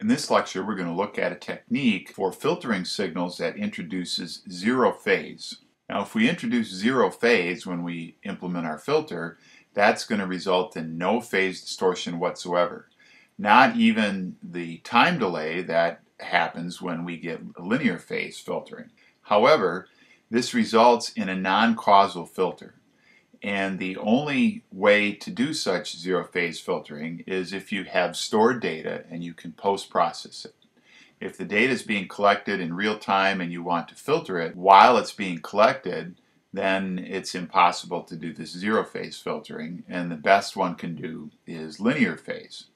In this lecture, we're going to look at a technique for filtering signals that introduces zero phase. Now, if we introduce zero phase when we implement our filter, that's going to result in no phase distortion whatsoever. Not even the time delay that happens when we get linear phase filtering. However, this results in a non-causal filter. And the only way to do such zero phase filtering is if you have stored data and you can post process it. If the data is being collected in real time and you want to filter it while it's being collected, then it's impossible to do this zero phase filtering and the best one can do is linear phase.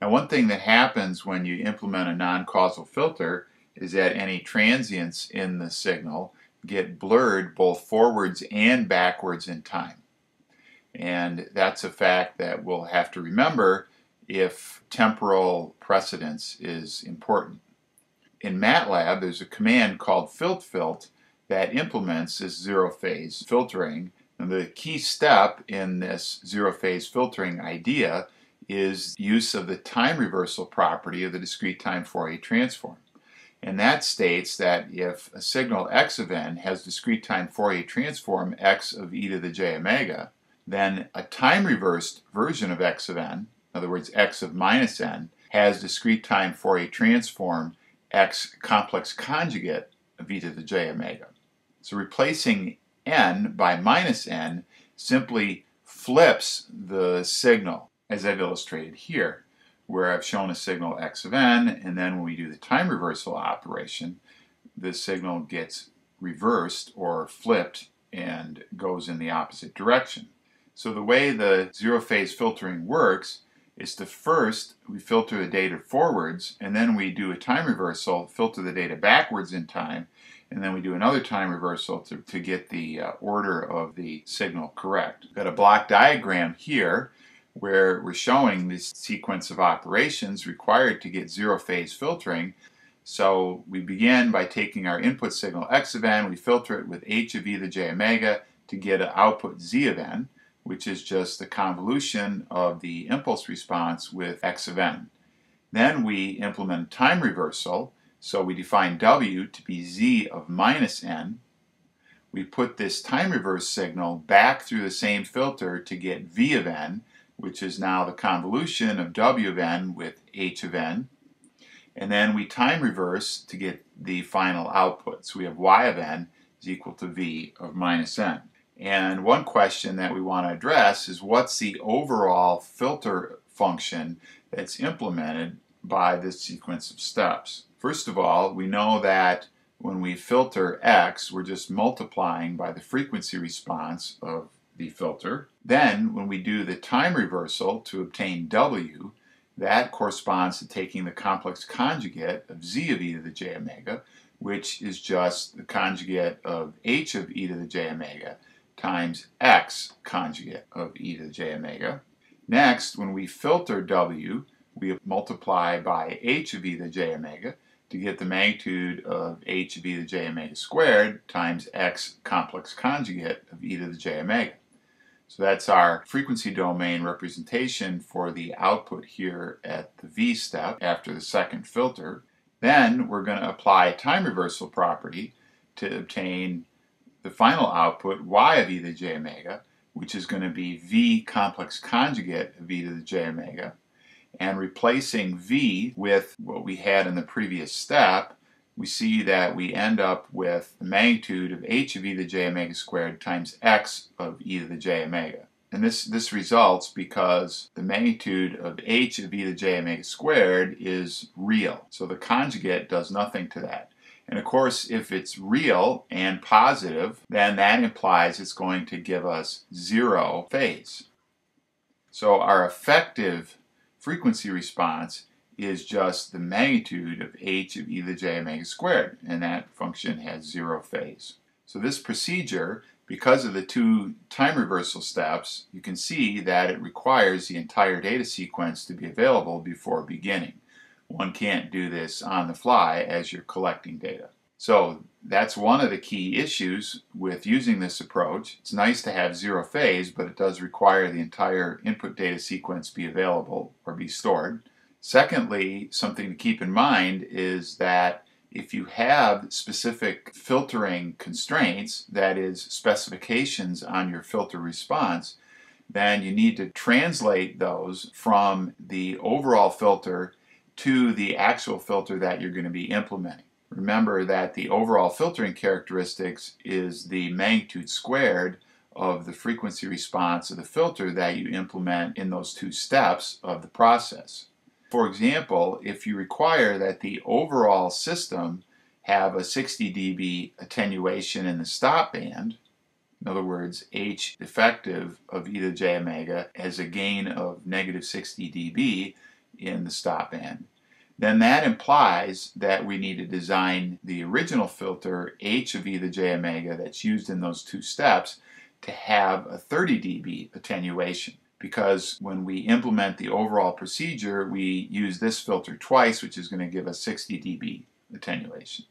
Now one thing that happens when you implement a non-causal filter is that any transients in the signal get blurred both forwards and backwards in time. And that's a fact that we'll have to remember if temporal precedence is important. In MATLAB, there's a command called filtfilt that implements this zero phase filtering. And the key step in this zero phase filtering idea is use of the time reversal property of the discrete time Fourier transform. And that states that if a signal x of n has discrete time Fourier transform x of e to the j omega, then a time reversed version of x of n, in other words x of minus n, has discrete time Fourier transform x complex conjugate of e to the j omega. So replacing n by minus n simply flips the signal as I've illustrated here where I've shown a signal x of n, and then when we do the time reversal operation, the signal gets reversed or flipped and goes in the opposite direction. So the way the zero phase filtering works is to first we filter the data forwards and then we do a time reversal, filter the data backwards in time, and then we do another time reversal to, to get the uh, order of the signal correct. Got a block diagram here where we're showing this sequence of operations required to get zero phase filtering. So we begin by taking our input signal x of n, we filter it with h of e to the j omega to get an output z of n, which is just the convolution of the impulse response with x of n. Then we implement time reversal, so we define w to be z of minus n. We put this time reverse signal back through the same filter to get v of n, which is now the convolution of w of n with h of n. And then we time reverse to get the final output. So we have y of n is equal to v of minus n. And one question that we want to address is what's the overall filter function that's implemented by this sequence of steps. First of all, we know that when we filter x, we're just multiplying by the frequency response of the filter. Then, when we do the time reversal to obtain W, that corresponds to taking the complex conjugate of z of e to the j omega, which is just the conjugate of h of e to the j omega times x conjugate of e to the j omega. Next, when we filter w, we multiply by h of e to the j omega to get the magnitude of h of e to the j omega squared times x complex conjugate of e to the j omega. So that's our frequency domain representation for the output here at the V step after the second filter. Then we're going to apply time reversal property to obtain the final output y of e to the j omega, which is going to be v complex conjugate of e to the j omega. And replacing v with what we had in the previous step, we see that we end up with the magnitude of h of e to the j omega squared times x of e to the j omega. And this, this results because the magnitude of h of e to the j omega squared is real. So the conjugate does nothing to that. And of course, if it's real and positive, then that implies it's going to give us zero phase. So our effective frequency response is just the magnitude of h of e to the j omega squared, and that function has zero phase. So this procedure, because of the two time reversal steps, you can see that it requires the entire data sequence to be available before beginning. One can't do this on the fly as you're collecting data. So that's one of the key issues with using this approach. It's nice to have zero phase, but it does require the entire input data sequence be available or be stored. Secondly, something to keep in mind is that if you have specific filtering constraints, that is, specifications on your filter response, then you need to translate those from the overall filter to the actual filter that you're going to be implementing. Remember that the overall filtering characteristics is the magnitude squared of the frequency response of the filter that you implement in those two steps of the process. For example, if you require that the overall system have a 60 dB attenuation in the stop band, in other words, H effective of e to j omega has a gain of negative 60 dB in the stop band, then that implies that we need to design the original filter H of e to j omega that's used in those two steps to have a 30 dB attenuation because when we implement the overall procedure, we use this filter twice, which is going to give us 60 dB attenuation.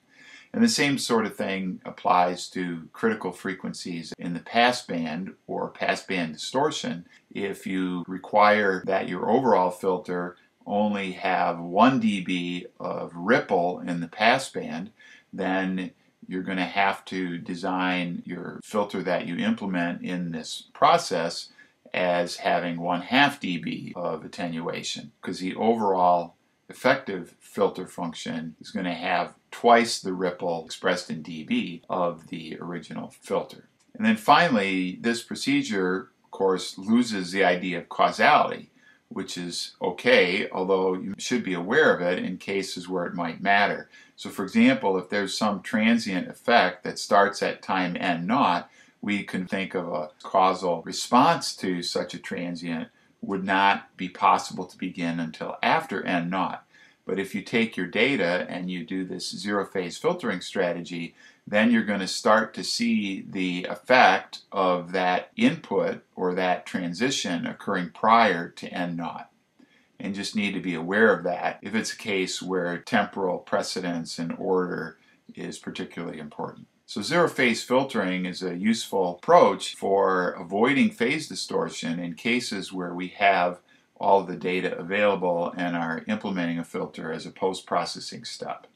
And the same sort of thing applies to critical frequencies in the passband or passband distortion. If you require that your overall filter only have 1 dB of ripple in the passband, then you're going to have to design your filter that you implement in this process as having one half dB of attenuation because the overall effective filter function is going to have twice the ripple expressed in dB of the original filter. And then finally, this procedure, of course, loses the idea of causality, which is okay, although you should be aware of it in cases where it might matter. So for example, if there's some transient effect that starts at time n naught, we can think of a causal response to such a transient would not be possible to begin until after n naught. But if you take your data and you do this zero phase filtering strategy, then you're going to start to see the effect of that input or that transition occurring prior to n naught. And just need to be aware of that if it's a case where temporal precedence and order is particularly important. So zero phase filtering is a useful approach for avoiding phase distortion in cases where we have all the data available and are implementing a filter as a post-processing step.